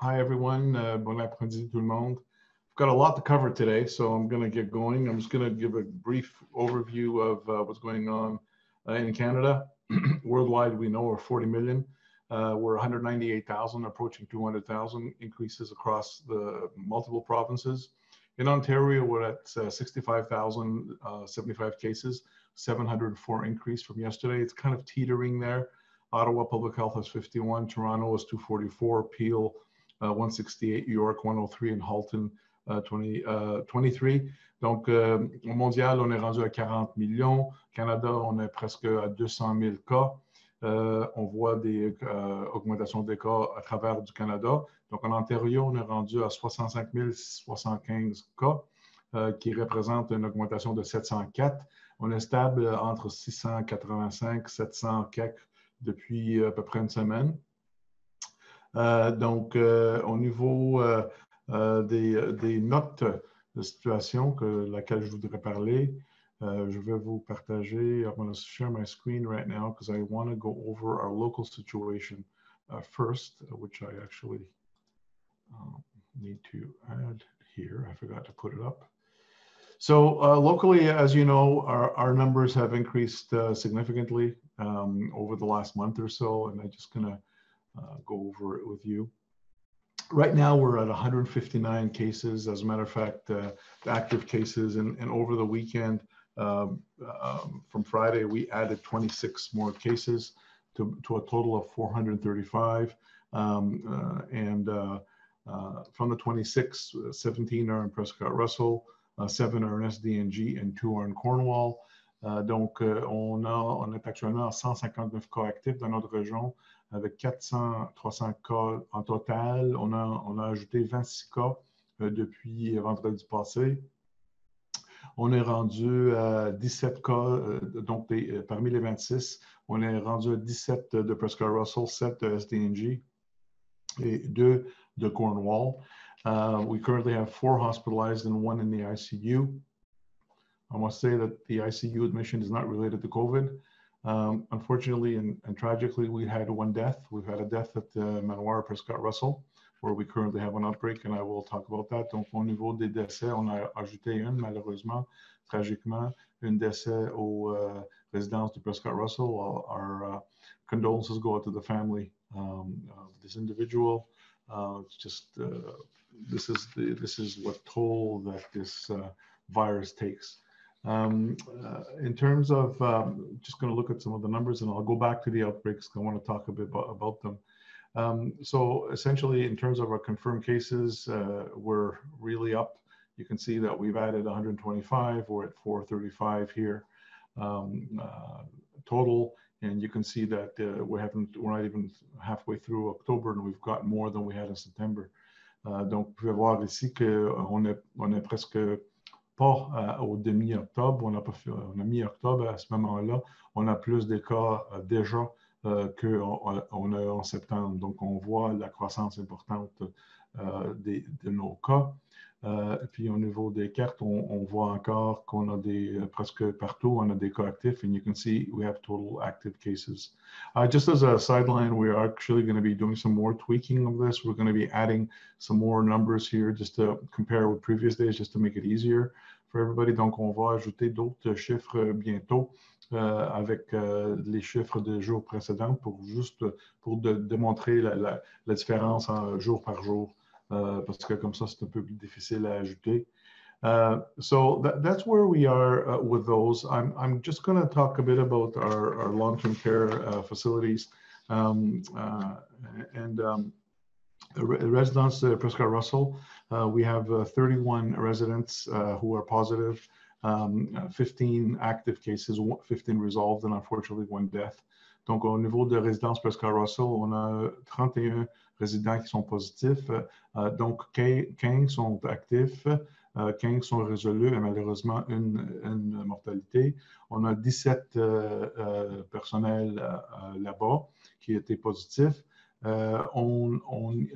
Hi, everyone. Uh, bon après-midi, tout le monde. We've got a lot to cover today, so I'm going to get going. I'm just going to give a brief overview of uh, what's going on uh, in Canada. Worldwide, we know we're 40 million. Uh, we're 198,000, approaching 200,000 increases across the multiple provinces. In Ontario, we're at uh, 65,075 uh, cases, 704 increase from yesterday. It's kind of teetering there. Ottawa Public Health has 51, Toronto is 244, Peel 168, York 103 et Halton uh, 20, 23. Uh, Donc, euh, au mondial, on est rendu à 40 millions. Canada, on est presque à 200 000 cas. Euh, on voit des euh, augmentations des cas à travers du Canada. Donc, en Ontario, on est rendu à 65 075 cas, qui représente une augmentation de 704. On est stable entre 685 700 quelques depuis à peu près une semaine. Euh, donc, euh, au niveau euh, des, des, notes de situation que laquelle je voudrais parler, je vais vous partager. I'm going to share my screen right now because I want to go over our local situation uh, first, which I actually um, need to add here. I forgot to put it up. So uh, locally, as you know, our, our numbers have increased uh, significantly um, over the last month or so, and I'm just gonna uh, go over it with you. Right now, we're at 159 cases. As a matter of fact, uh, active cases, and, and over the weekend, um, um, from Friday, we added 26 more cases to, to a total of 435. Um, uh, and uh, from the 26, 17 are in Prescott Russell, 7 are in SDNG, and 2 are in Cornwall. Donc, euh, on, a, on est actuellement à 159 cas actifs dans notre région avec 400, 300 cas en total. On a, ajouté 26 cas euh, depuis vendredi passé. On est rendu à 17 cas, donc parmi les 26, on est rendu à 17 de Prescott Russell, 7 de SDNG et 2 de Cornwall. Uh, we currently have four hospitalized and one in the ICU. I must say that the ICU admission is not related to COVID. Um, unfortunately and, and, tragically, we had one death. We've had a death at uh, Manoir Prescott Russell, where we currently have an outbreak, and I will talk about that. Donc, au niveau des décès, on a ajouté une, malheureusement, tragiquement, une décès aux uh, résidences de Prescott Russell. Our, our uh, condolences go out to the family um, of this individual. Uh, it's just uh, this is the, this is what toll that this uh, virus takes. Um, uh, in terms of, um, just going to look at some of the numbers and I'll go back to the outbreaks. I want to talk a bit about, about them. Um, so essentially, in terms of our confirmed cases, uh, we're really up. You can see that we've added 125. We're at 435 here um, uh, total. And you can see that uh, we haven't, we're not even halfway through October and we've got more than we had in September. Uh, donc, vous pouvez voir ici qu'on est, on est presque pas euh, au demi-octobre, on a, on a mi-octobre à ce moment-là, on a plus de cas euh, déjà euh, qu'on on a en septembre. Donc, on voit la croissance importante de nos cas. Euh, puis au niveau des cartes, on, on voit encore qu'on a des presque partout, on a des cas actifs, and you can see we have total active cases. Uh, just as a sideline, we're actually going to be doing some more tweaking of this. We're going to be adding some more numbers here just to compare with previous days, just to make it easier for everybody. Donc, on va ajouter d'autres chiffres bientôt. Euh, avec euh, les chiffres de jours précédents pour juste pour de, démontrer la, la, la différence en jour par jour. Euh, parce que comme ça, c'est un peu plus difficile à ajouter. Uh, so that, that's where we are uh, with those. I'm, I'm just going to talk a bit about our, our long-term care uh, facilities um, uh, and um, uh, Prescott Russell. Uh, we have 31 residents who are positive, um, 15 active cases, 15 resolved, and unfortunately one death. Donc, au niveau de résidence Prescott Russell, on a 31 résidents qui sont positifs. Euh, donc, 15 sont actifs, 15 euh, sont résolus et malheureusement une, mortalité. On a 17 euh, personnels là-bas qui étaient positifs. On,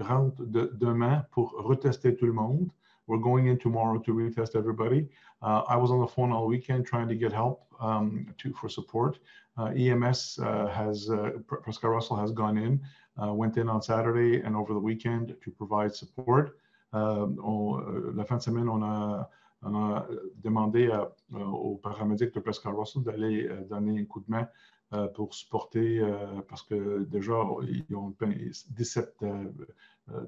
rentre demain pour retester tout le monde. We're going in tomorrow to retest everybody. Uh, I was on the phone all weekend trying to get help um, to, for support. EMS has, Prescott Russell has gone in, went in on Saturday and over the weekend to provide support. On, la fin de semaine, on a, on a demandé à, aux paramédics de Prescott Russell d'aller donner un coup de main pour supporter, parce que déjà, ils ont 17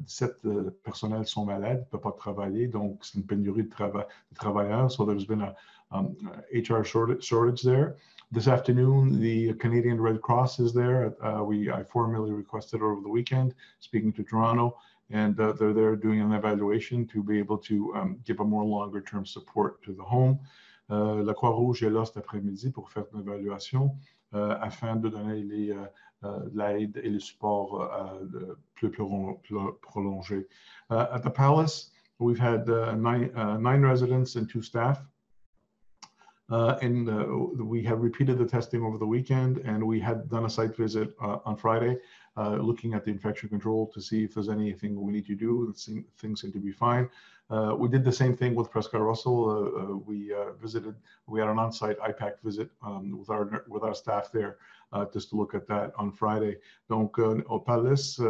17 uh, personnels sont malades, ne peuvent pas travailler, donc c'est une pénurie de, trava de travailleurs. So there's been a um, HR shortage, shortage there. This afternoon, the Canadian Red Cross is there. Uh, we I formally requested over the weekend, speaking to Toronto, and uh, they're there doing an evaluation to be able to um, give a more longer term support to the home. Uh, la Croix-Rouge est là cet après-midi pour faire une évaluation euh, afin de donner les, euh, uh, l'aide et le support uh, plus, plus, plus prolongé. Uh, at the Palace, we've had nine, nine residents and two staff. Uh, and uh, we have repeated the testing over the weekend, and we had done a site visit uh, on Friday, looking at the infection control to see if there's anything we need to do. Things seem to be fine. we did the same thing with Prescott Russell. we visited, we had an on-site IPAC visit um, with our with our staff there, just to look at that on Friday. Donc, au Palace,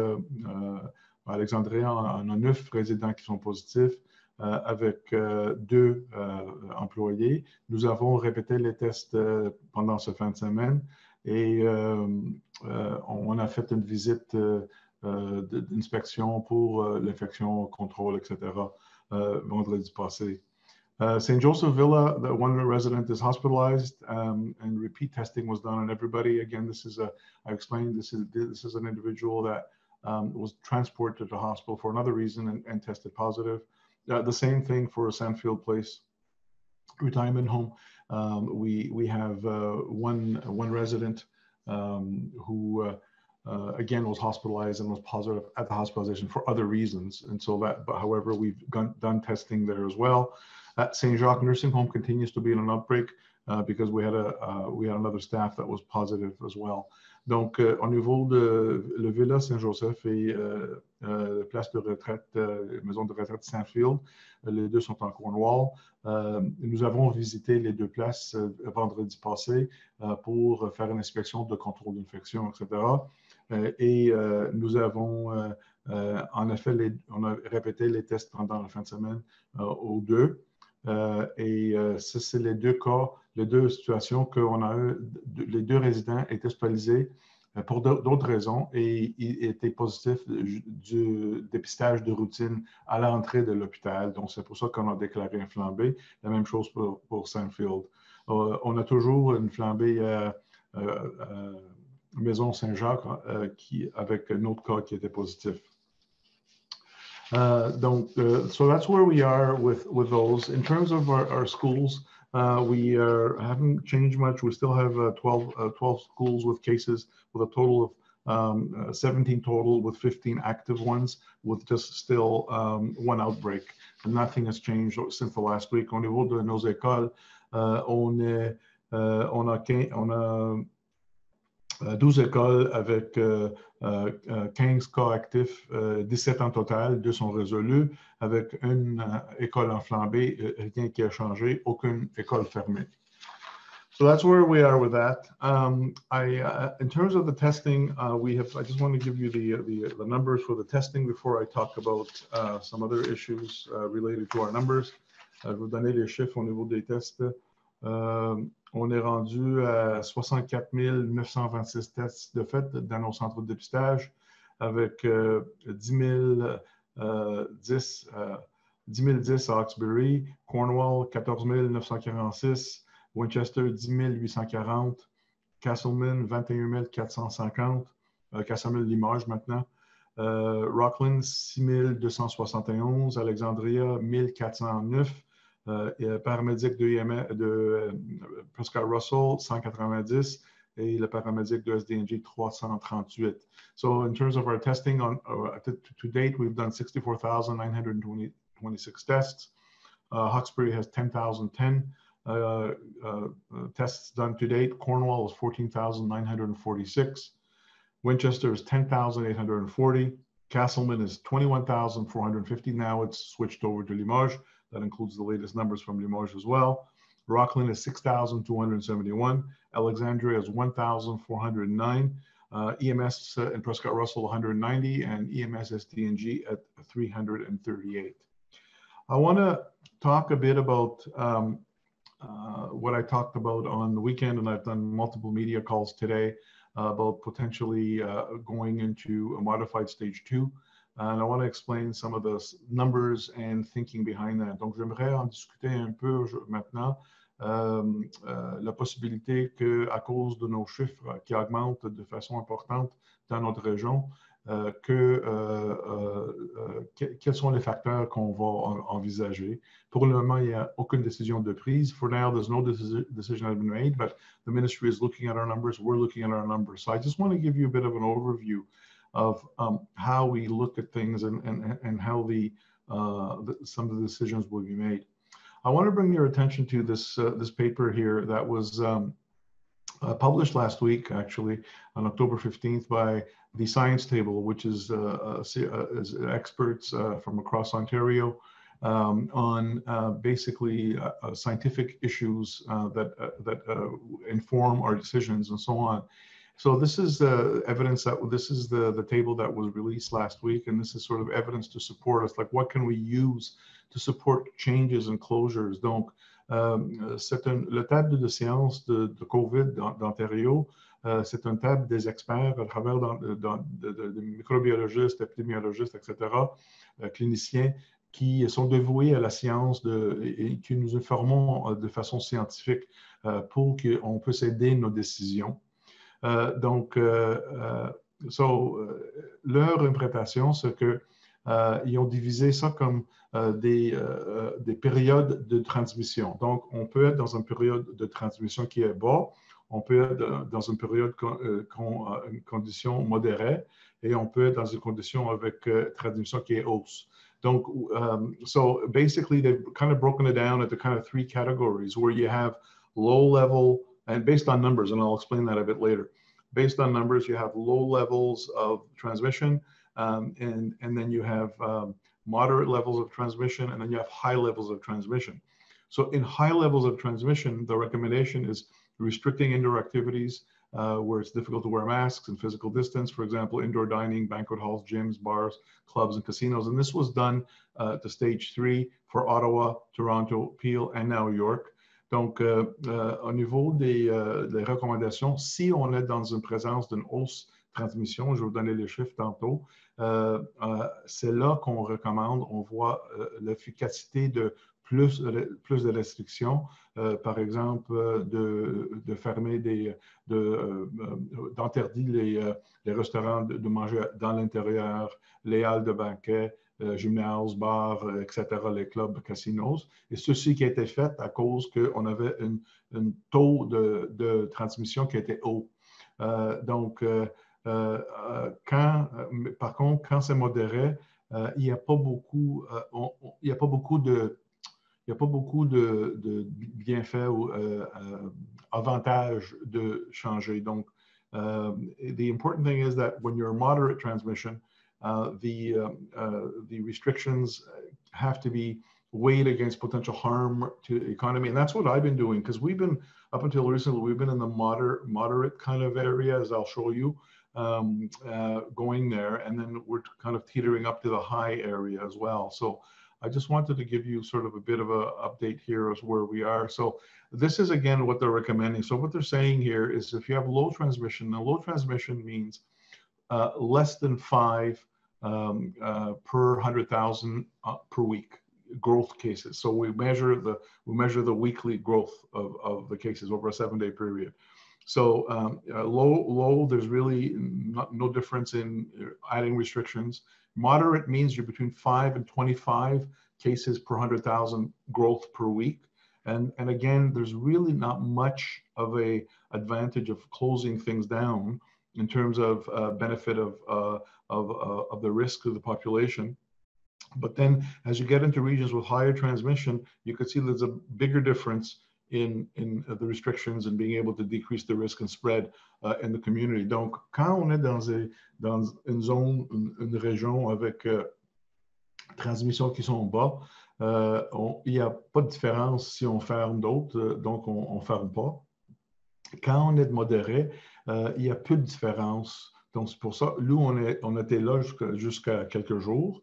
à Alexandria, on a neuf résidents qui sont positifs. Euh, avec euh, deux euh, employés. Nous avons répété les tests pendant ce fin de semaine et on a fait une visite d'inspection pour l'infection, contrôle, etc. vendredi passé. Uh, St. Joseph Villa, the one resident is hospitalized, um, and repeat testing was done on everybody. Again, this is a, I explained this is this is an individual that um, was transported to hospital for another reason and, and tested positive. Uh, the same thing for Sandfield Place retirement home. Um, we we have uh, one one resident um, who uh, uh, again was hospitalized and was positive at the hospitalization for other reasons. And so that, but however, we've gone, done testing there as well. At St. Jacques Nursing Home continues to be in an outbreak uh, because we had a uh, we had another staff that was positive as well. Donc, euh, au niveau de le Villa Saint-Joseph et euh, euh, place de retraite, euh, maison de retraite Saint-Field, les deux sont en Cornwall. Nous avons visité les deux places vendredi passé pour faire une inspection de contrôle d'infection, etc. et nous avons, en effet, on a répété les tests pendant la fin de semaine aux deux. Et ça, c'est les deux cas les deux situations qu'on a eu, les deux résidents étaient hospitalisés euh, pour d'autres raisons et ils étaient positifs du dépistage de routine à l'entrée de l'hôpital. Donc, c'est pour ça qu'on a déclaré un flambé. La même chose pour, pour. Euh, on a toujours une flambée euh, euh, Maison Saint-Jacques avec un autre cas qui était positif. Uh, donc, uh, so that's where we are with, with those. In terms of our, our schools, Uh, we are, haven't changed much. We still have uh, 12, uh, 12 schools with cases with a total of um, uh, 17 total with 15 active ones with just still um, one outbreak. And nothing has changed since the last week. Au niveau de nos écoles, uh, on, uh, on, a, on a 12 écoles avec 15 cas actifs, 17 en total, deux sont résolus, avec une école enflambée, rien qui a changé, aucune école fermée. So that's where we are with that. Um, I, uh, in terms of the testing, uh, we have. I just want to give you the, the, the numbers for the testing before I talk about uh, some other issues related to our numbers. je vais vous donner les chiffres au niveau des tests. On est rendu à 64 926 tests de fait dans nos centres de dépistage avec 10 10, 10 à Hawkesbury, Cornwall 14 946, Winchester 10 840, Castleman 21 450, euh, Castleman Limoges maintenant, euh, Rockland 6 271, Alexandria 1409, euh, et paramédic de, IM, de euh, Prescott Russell, 190, et le paramédic de SDNG, 338. So in terms of our testing on uh, to, to, date, we've done 64,926 tests. Uh, Hawkesbury has 10,010 uh, uh, tests done to date. Cornwall is 14,946. Winchester is 10,840. Casselman is 21,450. Now it's switched over to Limoges. That includes the latest numbers from Limoges as well. Rockland is 6,271. Alexandria is 1,409. Uh, EMS uh, in Prescott Russell 190 and EMS SDNG at 338. I want to talk a bit about um, uh, what I talked about on the weekend, and I've done multiple media calls today uh, about potentially uh, going into a modified stage two. And I want to explain some of the numbers and thinking behind that. Donc, j'aimerais en discuter un peu maintenant euh, euh, la possibilité qu'à cause de nos chiffres qui augmentent de façon importante dans notre région, euh, que, euh, euh, que, quels sont les facteurs qu'on va en, envisager. Pour le moment, il n'y a aucune décision de prise. For now, there's no decision has been made, but the ministry is looking at our numbers. We're looking at our numbers. So I just want to give you a bit of an overview of um, how we look at things and, and, and how the, uh, the, some of the decisions will be made. I want to bring your attention to this uh, this paper here that was um, uh, published last week, actually, on October 15th by the Science Table, which is, uh, uh is experts uh, from across Ontario um, on uh, basically scientific issues that that inform our decisions and so on. So this is the evidence that this is the the table that was released last week, and this is sort of evidence to support us. Like, what can we use to support changes and closures? Donc, euh, un, le table de sciences de, de COVID d'Ontario, euh, c'est une table des experts à travers dans, etc., euh, cliniciens qui sont dévoués à la science de, et qui nous informons euh, de façon scientifique euh, pour qu'on puisse aider nos décisions. Euh, donc, so, leur interprétation, c'est que euh, ils ont divisé ça comme euh, des, euh, des, périodes de transmission. Donc, on peut être dans une période de transmission qui est bas, on peut être dans une période con, condition modérée et on peut être dans une condition avec transmission qui est hausse. Donc, um, so basically, they've kind of broken it down into kind of three categories where you have low level, and based on numbers, and I'll explain that a bit later. Based on numbers, you have low levels of transmission, um, and, and then you have um, moderate levels of transmission, and then you have high levels of transmission. So in high levels of transmission, the recommendation is restricting indoor activities uh, where it's difficult to wear masks and physical distance, for example, indoor dining, banquet halls, gyms, bars, clubs, and casinos. And this was done uh, to stage three for Ottawa, Toronto, Peel, and now York. Donc, euh, euh, au niveau des, euh, des, recommandations, si on est dans une présence d'une hausse transmission, je vais vous donner les chiffres tantôt, c'est là qu'on recommande, on voit l'efficacité de plus, de restrictions, par exemple de, de fermer d'interdire les, les, restaurants de, de manger dans l'intérieur, les halles de banquet, euh, gymnases, bars, etc., les clubs, casinos. Et ceci qui a été fait à cause qu'on avait un taux de, de, transmission qui était haut. Euh, donc, euh, euh, euh, quand, euh, par contre, quand c'est modéré, il n'y a pas beaucoup, il a pas beaucoup de, il a pas beaucoup de, de bienfaits ou avantages de changer. Donc, the important thing is that when you're moderate transmission, the uh, uh, the restrictions have to be weighed against potential harm to the economy, and that's what I've been doing because we've been up until recently we've been in the moderate moderate kind of area, as I'll show you um, uh, going there. And then we're kind of teetering up to the high area as well. So I just wanted to give you sort of a bit of a update here as where we are. So this is again what they're recommending. So what they're saying here is if you have low transmission, now low transmission means uh, less than five um, uh, per 100,000 uh, per week growth cases. So we measure the we measure the weekly growth of, of the cases over a seven day period. So um, uh, low, low, there's really not, no difference in uh, adding restrictions. Moderate means you're between five and 25 cases per 100,000 growth per week. And, and again, there's really not much of a advantage of closing things down in terms of uh, benefit of, uh, of, uh, of the risk to the population. But then as you get into regions with higher transmission, you could see there's a bigger difference in, in uh, the restrictions and being able to decrease the risk and spread uh, in the community. Donc, quand on est dans, a, dans une zone, une, une région avec euh, transmission qui sont bas, il n'y a pas de différence si on ferme d'autres, donc on ne ferme pas. Quand on est modéré, il y a peu de différence. Donc, c'est pour ça, nous, on, est, était là jusqu'à quelques jours.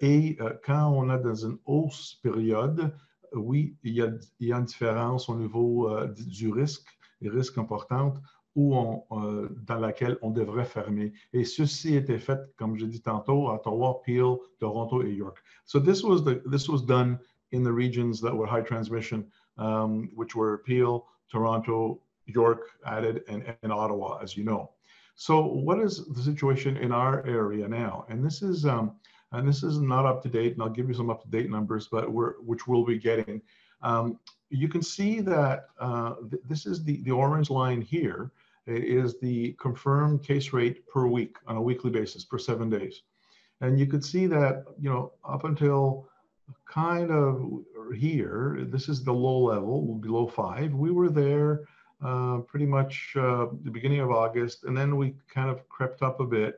et quand on est dans une hausse période, oui, il y, a, il y a une différence au niveau du risque, des risques importants, où euh, dans laquelle on devrait fermer. Et ceci était fait, comme j'ai dit tantôt, à Ottawa, Peel, Toronto et York. So this was the this was done in the regions that were high transmission, um, which were Peel, Toronto, York added, and, and Ottawa, as you know. So what is the situation in our area now? And this is um, and this is not up to date, and I'll give you some up to date numbers, but we're which we'll be getting. Um, you can see that uh, th this is the the orange line here is the confirmed case rate per week on a weekly basis per seven days. And you could see that, you know, up until kind of here, this is the low level, below five. We were there uh, pretty much uh, the beginning of August, and then we kind of crept up a bit.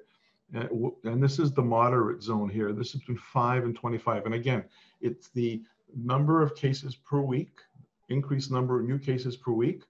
And, and this is the moderate zone here. This is between five and 25. And again, it's the number of cases per week, increased number of new cases per week,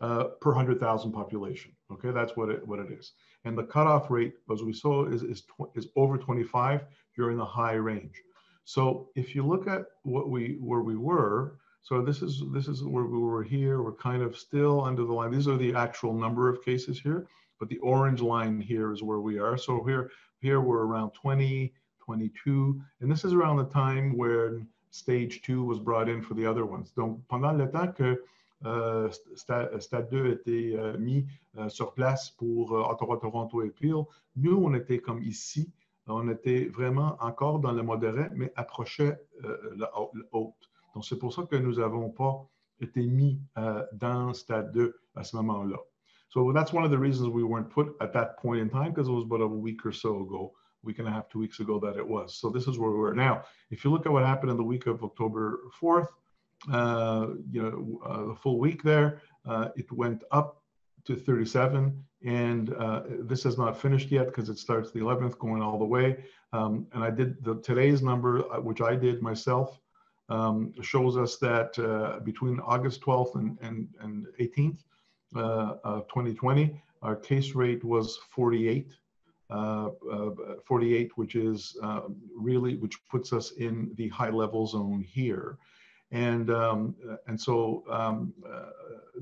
uh, per 100,000 population. Okay, that's what it, what it is. And the cutoff rate, as we saw, is, is, is over 25. You're in the high range. So if you look at what we where we were, so this is this is where we were here. We're kind of still under the line. These are the actual number of cases here, but the orange line here is where we are. So here here we're around 20, 22, and this is around the time when stage two was brought in for the other ones. Donc pendant le temps que Euh, Stade 2 a été euh, mis euh, sur place pour euh, Ottawa, Toronto et Peel. Nous, on était comme ici, on était vraiment encore dans le modéré, mais approchait euh, la, haute. Donc, c'est pour ça que nous n'avons pas été mis dans Stade 2 à ce moment-là. So that's one of the reasons we weren't put at that point in time because it was about a week or so ago, week and a half, two weeks ago that it was. So this is where we are Now, if you look at what happened in the week of October 4th, uh, you know, uh, the full week there. Uh, it went up to 37, and this has not finished yet because it starts the 11th going all the way. Um, and I did the today's number, which I did myself, um, shows us that uh, between August 12th and, and, and 18th uh, of 2020, our case rate was 48, uh, 48, which is really, which puts us in the high level zone here. And, um, and so, um, euh,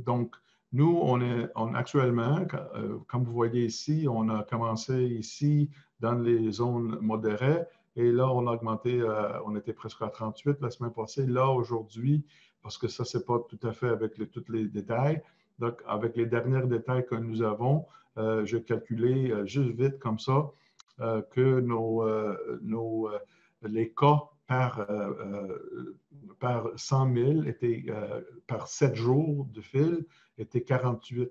donc, nous, on est on, actuellement, euh, comme vous voyez ici, on a commencé ici dans les zones modérées et là, on a augmenté, euh, on était presque à 38 la semaine passée. Là, aujourd'hui, parce que ça, c'est pas tout à fait avec tous les détails. Donc, avec les derniers détails que nous avons, euh, j'ai calculé juste vite comme ça que nos, les cas par, euh, euh, par 100 000 était, euh, par 7 jours de fil était 48.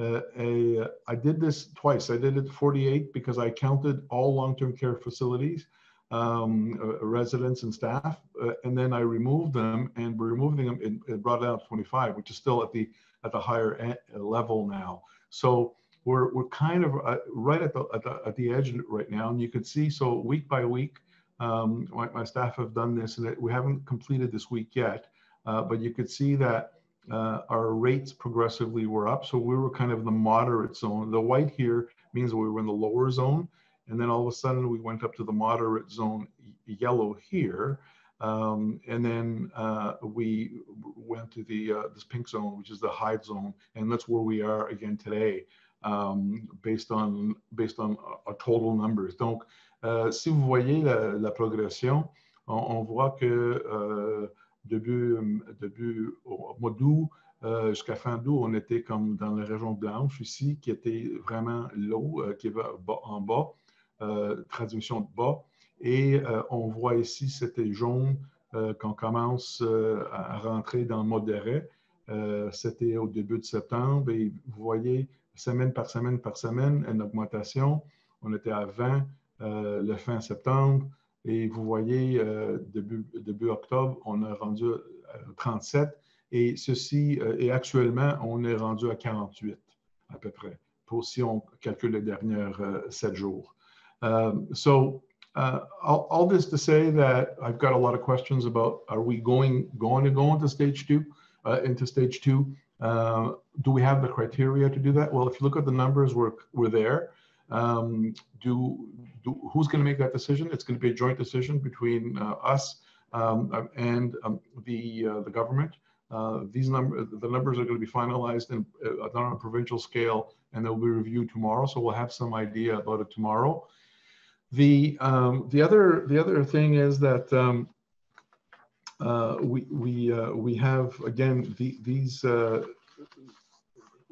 Uh, et, I did this twice. I did it 48 because I counted all long-term care facilities, um, uh, residents and staff, uh, and then I removed them. And by removing them, it, it, brought it out 25, which is still at the at the higher level now. So we're we're kind of right at the, at the at the edge right now, and you can see so week by week um, my, my, staff have done this, and we haven't completed this week yet, uh, but you could see that uh, our rates progressively were up. So we were kind of the moderate zone. The white here means we were in the lower zone, and then all of a sudden we went up to the moderate zone, yellow here, um, and then uh, we went to the uh, this pink zone, which is the high zone, and that's where we are again today, um, based on based on our total numbers. Donc Euh, si vous voyez la, progression, on, voit que euh, début, début au mois d'août euh, jusqu'à fin d'août, on était comme dans la région blanche ici, qui était vraiment l'eau, qui va en bas, traduction de bas. Et on voit ici, c'était jaune qu'on commence à rentrer dans le modéré. c'était au début de septembre et vous voyez, semaine par semaine par semaine, une augmentation. On était à 20, euh, le fin septembre. Et vous voyez, euh, début, début octobre, on a rendu 37. Et ceci, euh, et actuellement, on est rendu à 48 à peu près, pour si on calcule les dernières sept jours. So, uh, all, all, this to say that I've got a lot of questions about are we going going to go into stage two, uh, into stage two? Uh, do we have the criteria to do that? Well, if you look at the numbers, we're we're there. Um, do, do who's going to make that decision? It's going to be a joint decision between uh, us um, and um, the uh, the government. Uh, these numbers, the numbers are going to be finalized in, on a provincial scale, and they'll be reviewed tomorrow. So we'll have some idea about it tomorrow. The um, the other the other thing is that um, uh, we we uh, we have again the, these uh,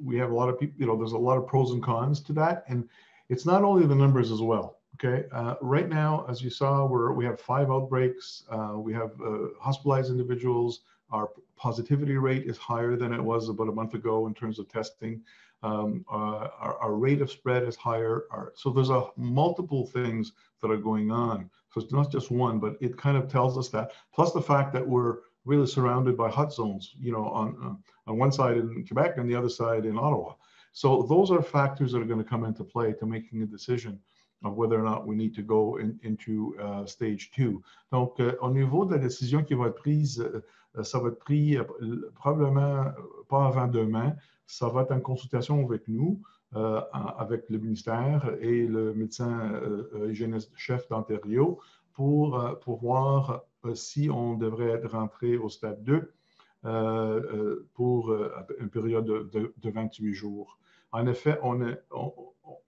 we have a lot of people. You know, there's a lot of pros and cons to that, and it's not only the numbers as well. Okay, uh, right now, as you saw, we're we have five outbreaks. Uh, we have uh, hospitalized individuals. Our positivity rate is higher than it was about a month ago in terms of testing. Um, uh, our, our, rate of spread is higher. Our, so there's a multiple things that are going on. So it's not just one, but it kind of tells us that. Plus the fact that we're really surrounded by hot zones, you know, on uh, on one side in Quebec and the other side in Ottawa. So those are factors that are going to come into play to making a decision of whether or not we need to go in, into uh, stage two. Donc, euh, au niveau de la décision qui va être prise, euh, ça va être pris euh, probablement pas avant demain. Ça va être en consultation avec nous, avec le ministère et le médecin hygiéniste-chef d'Ontario pour, pour voir si on devrait être rentré au stade 2 pour une période de, de, 28 jours. En effet, on est,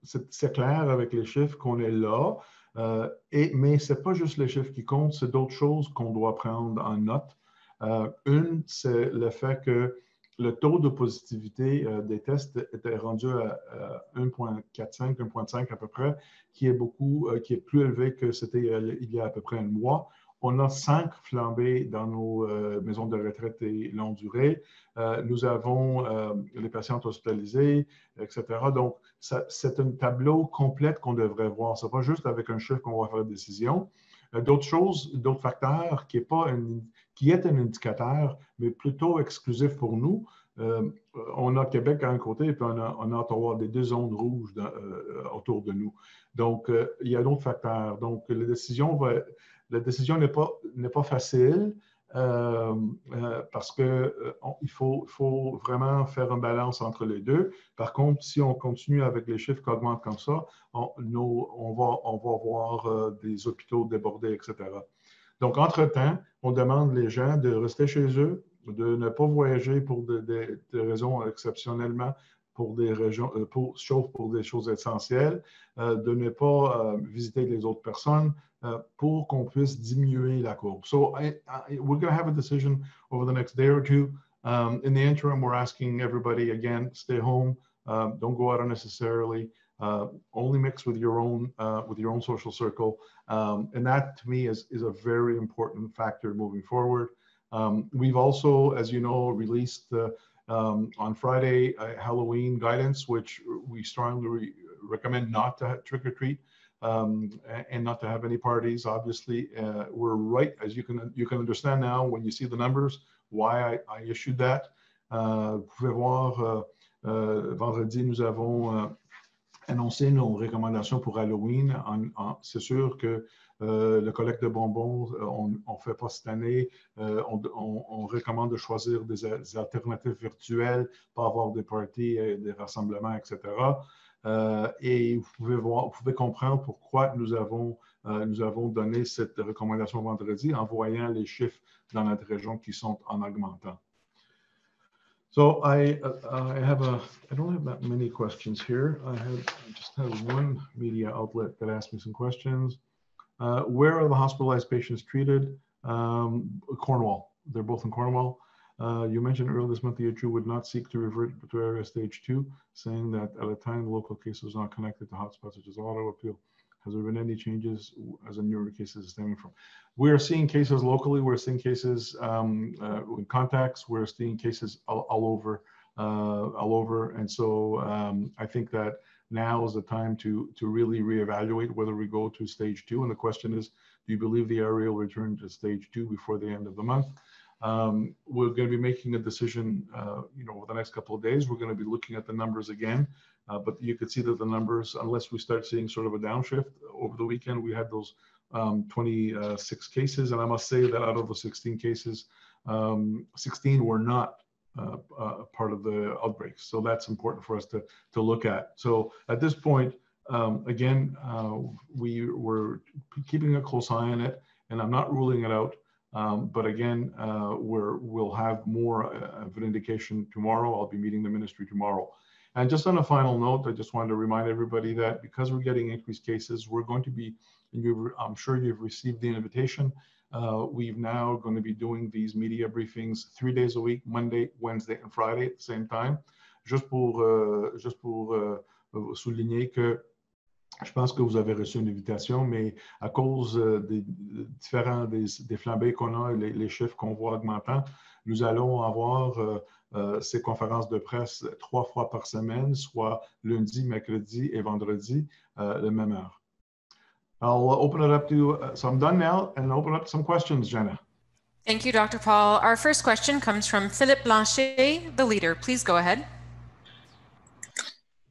c'est clair avec les chiffres qu'on est là, euh, et, mais ce n'est pas juste les chiffres qui comptent, c'est d'autres choses qu'on doit prendre en note. Euh, une, c'est le fait que le taux de positivité euh, des tests était rendu à, 1,45, 1,5 à peu près, qui est beaucoup, qui est plus élevé que c'était il y a à peu près un mois. On a cinq flambées dans nos euh, maisons de retraite et longue durée. Euh, nous avons euh, les patients hospitalisés, etc. Donc, c'est un tableau complet qu'on devrait voir. Ce n'est pas juste avec un chiffre qu'on va faire une décision. D'autres choses, d'autres facteurs qui est, pas qui est un indicateur, mais plutôt exclusif pour nous. on a Québec à un côté et puis on a, on a Ottawa, des deux zones rouges autour de nous. Donc, il y a d'autres facteurs. Donc, la décision va, la décision n'est pas, pas facile euh, euh, parce qu'il euh, faut, vraiment faire une balance entre les deux. Par contre, si on continue avec les chiffres qui augmentent comme ça, on, va, on voir des hôpitaux débordés, etc. Donc, entre-temps, on demande les gens de rester chez eux, de ne pas voyager pour des raisons exceptionnellement pour des régions, pour, sauf pour des choses essentielles, de ne pas visiter les autres personnes, uh, pour qu'on puisse diminuer la courbe. So I, I, we're going to have a decision over the next day or two. Um, in the interim, we're asking everybody again, stay home, um, don't go out unnecessarily. Uh, only mix with your own uh, with your own social circle, um, and that to me is is a very important factor moving forward. Um, we've also, as you know, released um, on Friday Halloween guidance, which we strongly re recommend not to trick or treat um, and not to have any parties. Obviously, uh, we're right as you can you can understand now when you see the numbers why I, I issued that. Uh, vous pouvez voir vendredi nous avons annoncé nos recommandations pour Halloween. En, en, C'est sûr que euh, le collecte de bonbons, euh, on ne fait pas cette année. Euh, on, recommande de choisir des, alternatives virtuelles, pas avoir des parties, des rassemblements, etc. Et vous pouvez, voir, vous pouvez comprendre pourquoi nous avons, nous avons donné cette recommandation vendredi en voyant les chiffres dans notre région qui sont en augmentant. So I, uh, I have a, I don't have that many questions here. I, I just have one media outlet that asked me some questions. Uh, where are the hospitalized patients treated? Um, Cornwall. They're both in Cornwall. Uh, you mentioned earlier this month the HU would not seek to revert to area stage two, saying that at a time the local case was not connected to hotspots such as Ottawa Peel. Has there been any changes as a newer cases stemming from? We're seeing cases locally. We're seeing cases um, uh, in contacts. We're seeing cases all, all over, uh, all over. And so um, I think that now is the time to to really reevaluate whether we go to stage two. And the question is, do you believe the area will return to stage two before the end of the month? Um, we're going to be making a decision, uh, you know, over the next couple of days. We're going to be looking at the numbers again, uh, but you could see that the numbers, unless we start seeing sort of a downshift over the weekend, we had those um, 26 cases. And I must say that out of the 16 cases, um, 16 were not uh, uh, part of the outbreaks. So that's important for us to, to look at. So at this point, um, again, uh, we were keeping a close eye on it, and I'm not ruling it out. Um, but again, uh, we're, we'll have more uh, of an indication tomorrow. I'll be meeting the ministry tomorrow. And just on a final note, I just wanted to remind everybody that because we're getting increased cases, we're going to be, and I'm sure you've received the invitation, uh, we've now going to be doing these media briefings three days a week, Monday, Wednesday, and Friday at the same time. Just pour, euh, juste pour euh, souligner que je pense que vous avez reçu une invitation, mais à cause euh, des, différents des, des flambées qu'on a les, les chiffres qu'on voit augmentant, nous allons avoir euh, euh, ces conférences de presse trois fois par semaine, soit lundi, mercredi et vendredi, euh, la même heure. I'll open it up to, uh, so I'm done now and open up some questions, Jenna. Thank you, Dr. Paul. Our first question comes from Philippe Blanchet, the leader. Please go ahead.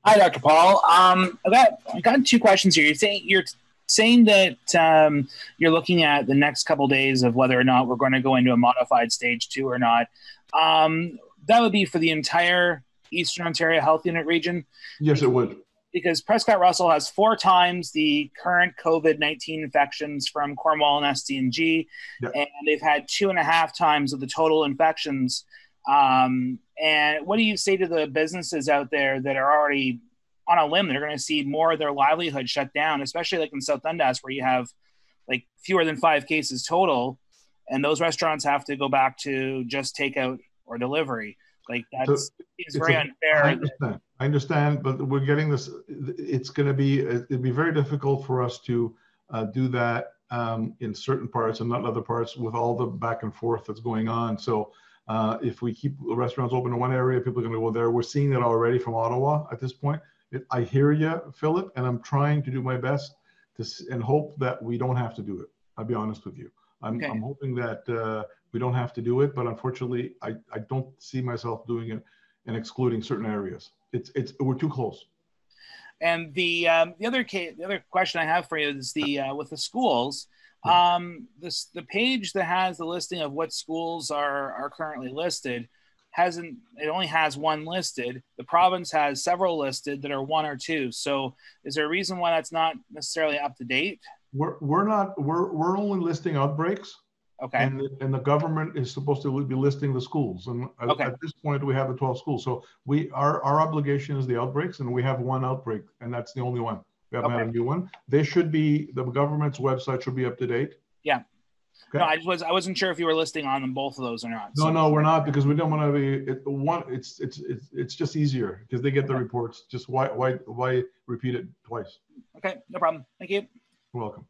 Hi, Dr. Paul. Um, I've got I've got two questions here. You're saying you're saying that um, you're looking at the next couple days of whether or not we're going to go into a modified stage two or not. Um, that would be for the entire Eastern Ontario Health Unit region. Yes, it would. Because Prescott Russell has four times the current COVID 19 infections from Cornwall and SDNG, and they've had two and a half times of the total infections um, and what do you say to the businesses out there that are already on a limb? They're going to see more of their livelihood shut down, especially like in South Dundas, where you have like fewer than five cases total, and those restaurants have to go back to just takeout or delivery. Like that's so it's very a, unfair. I understand. I understand, but we're getting this. It's going to be it'd be very difficult for us to uh, do that um, in certain parts and not other parts with all the back and forth that's going on. So uh, if we keep the restaurants open in one area, people are going to go there. We're seeing it already from Ottawa at this point. It, I hear you, Philip, and I'm trying to do my best to and hope that we don't have to do it. I'll be honest with you. I'm, okay. I'm hoping that uh, we don't have to do it, but unfortunately, I, I don't see myself doing it and excluding certain areas. It's it's we're too close. And the um, the other case, the other question I have for you is the uh, with the schools. Um, this the page that has the listing of what schools are are currently listed hasn't it only has one listed. The province has several listed that are one or two. So is there a reason why that's not necessarily up to date? We're we're not we're we're only listing outbreaks. Okay. And the, and the government is supposed to be listing the schools. And okay. at, this point, we have the 12 schools. So we our, our obligation is the outbreaks, and we have one outbreak, and that's the only one. We haven't okay. had a new one. They should be the government's website should be up to date. Yeah. Okay. No, I was I wasn't sure if you were listing on them both of those or not. No, so. no, we're not because we don't want to be it, one. It's it's it's it's just easier because they get the reports. Just why why why repeat it twice? Okay, no problem. Thank you. You're welcome.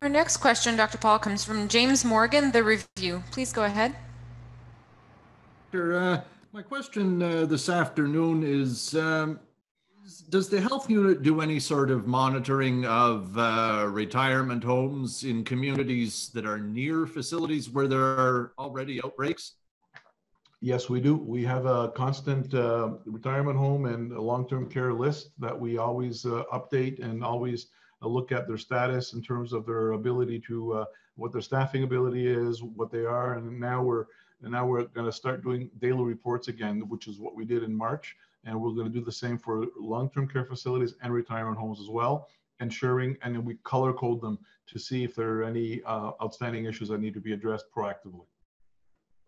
Our next question, Dr. Paul, comes from James Morgan, The Review. Please go ahead. Uh, my question uh, this afternoon is um, does the health unit do any sort of monitoring of uh, retirement homes in communities that are near facilities where there are already outbreaks? Yes, we do. We have a constant uh, retirement home and a long-term care list that we always uh, update and always uh, look at their status in terms of their ability to uh, what their staffing ability is, what they are, and now we're and now we're going to start doing daily reports again, which is what we did in March and we're going to do the same for long-term care facilities and retirement homes as well, ensuring, and then we color code them to see if there are any uh, outstanding issues that need to be addressed proactively.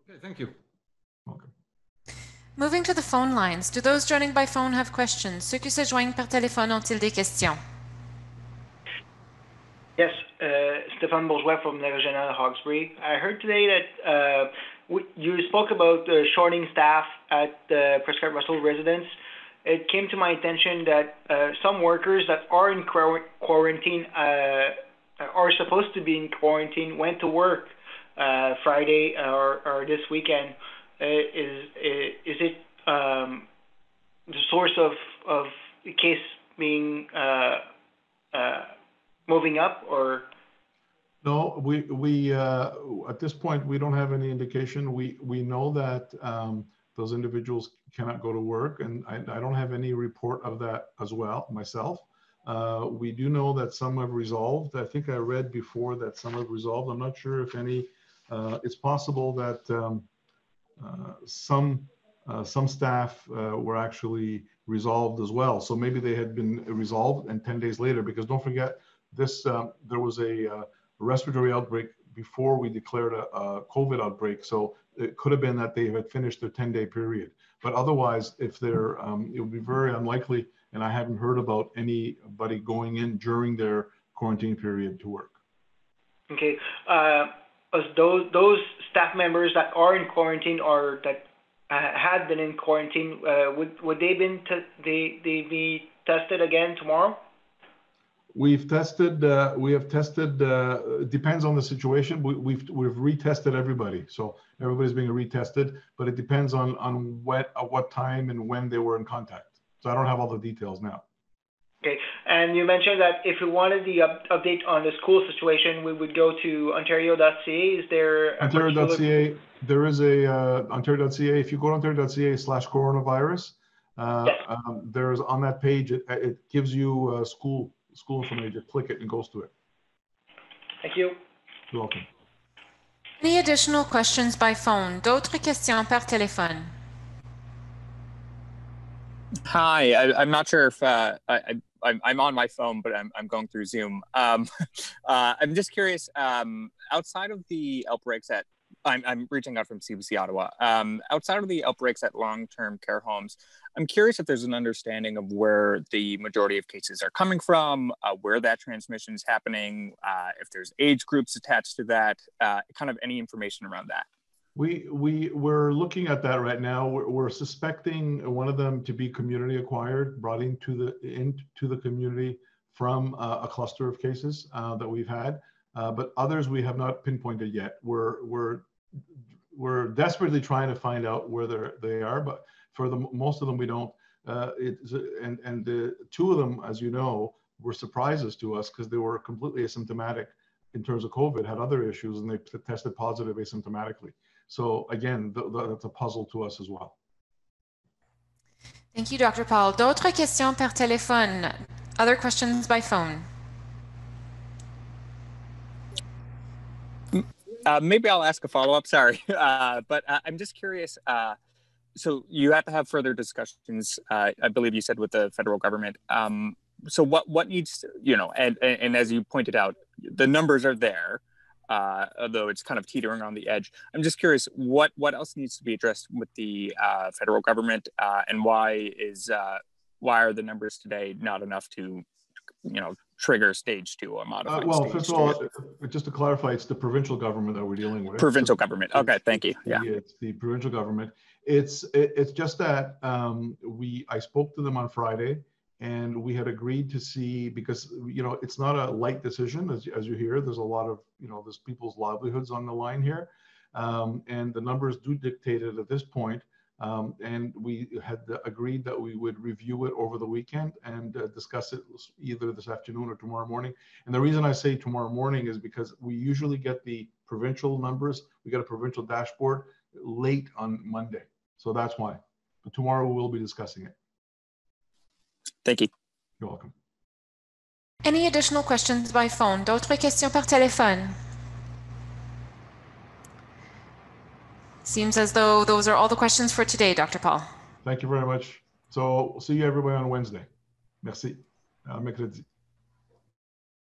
Okay, thank you. Welcome. Moving to the phone lines, do those joining by phone have questions? Ceux qui se joignent par téléphone ont-ils des questions? Yes, uh, Stéphane Bourgeois from the Regional Hawkesbury. I heard today that uh, you spoke about uh, shorting staff at the Prescott Russell residence. It came to my attention that uh, some workers that are in quarantine uh, are supposed to be in quarantine went to work Friday or, this weekend. Is is it um, the source of the case being moving up or? No, we, we, uh, at this point, we don't have any indication. We, we know that um, those individuals cannot go to work, and I, I don't have any report of that as well myself. Uh, we do know that some have resolved. I think I read before that some have resolved. I'm not sure if any. Uh, it's possible that um, uh, some uh, some staff uh, were actually resolved as well. So maybe they had been resolved and 10 days later, because don't forget this, uh, there was a respiratory outbreak before we declared a, a, COVID outbreak. So it could have been that they had finished their 10 day period. But otherwise, if they're, um, it would be very unlikely, and I haven't heard about anybody going in during their quarantine period to work. Okay. Uh, those those staff members that are in quarantine or that uh, had been in quarantine, uh, would would they been they they be tested again tomorrow? We've tested. Uh, we have tested. Uh, depends on the situation. We, we've we've retested everybody, so everybody's being retested. But it depends on on what at what time and when they were in contact. So I don't have all the details now. Okay, and you mentioned that if we wanted the up, update on the school situation, we would go to ontario.ca. Is there ontario.ca? There is a uh, ontario.ca. If you go to ontario.ca slash coronavirus, uh, yes. um, there's on that page it, it gives you uh, school school information, just click it and goes to it. Thank you. You're welcome. Any additional questions by phone? D'autres questions par téléphone? Hi, I, am not sure if uh, I, I, I'm on my phone, but I'm, I'm going through Zoom. Um, uh, I'm just curious, um, outside of the outbreaks at I'm, I'm reaching out from CBC Ottawa. Um, outside of the outbreaks at long term care homes, I'm curious if there's an understanding of where the majority of cases are coming from, uh, where that transmission is happening, uh, if there's age groups attached to that, uh, kind of any information around that. We, we, we're looking at that right now. We're, we're suspecting one of them to be community acquired, brought into the, into the community from uh, a cluster of cases uh, that we've had. Uh, but others we have not pinpointed yet. We're, we're we're desperately trying to find out where they are, but for the most of them we don't. Uh, and and the two of them, as you know, were surprises to us because they were completely asymptomatic in terms of COVID, had other issues, and they tested positive asymptomatically. So again, th th that's a puzzle to us as well. Thank you, Dr. Paul. D'autres questions par téléphone? Other questions by phone? Uh, maybe I'll ask a follow up. Sorry, uh, but uh, I'm just curious. Uh, so you have to have further discussions. Uh, I believe you said with the federal government. Um, so what what needs you know, and, and, and as you pointed out, the numbers are there, uh, although it's kind of teetering on the edge. I'm just curious what what else needs to be addressed with the federal government, and why is why are the numbers today not enough to you know trigger stage two or modify. Uh, well, first of all, uh, just to clarify, it's the provincial government that we're dealing with. Provincial so, government. Okay, thank you. Yeah, it's the provincial government. It's it, it's just that um, we I spoke to them on Friday, and we had agreed to see because you know it's not a light decision as as you hear. There's a lot of you know there's people's livelihoods on the line here, um, and the numbers do dictate it at this point. Um, and we had agreed that we would review it over the weekend and uh, discuss it either this afternoon or tomorrow morning. And the reason I say tomorrow morning is because we usually get the provincial numbers. We get a provincial dashboard late on Monday. So that's why. But tomorrow we'll be discussing it. Thank you. You're welcome. Any additional questions by phone? D'autres questions par téléphone? Seems as though those are all the questions for today, Dr. Paul. Thank you very much. So see you everybody on Wednesday. Merci. À mercredi.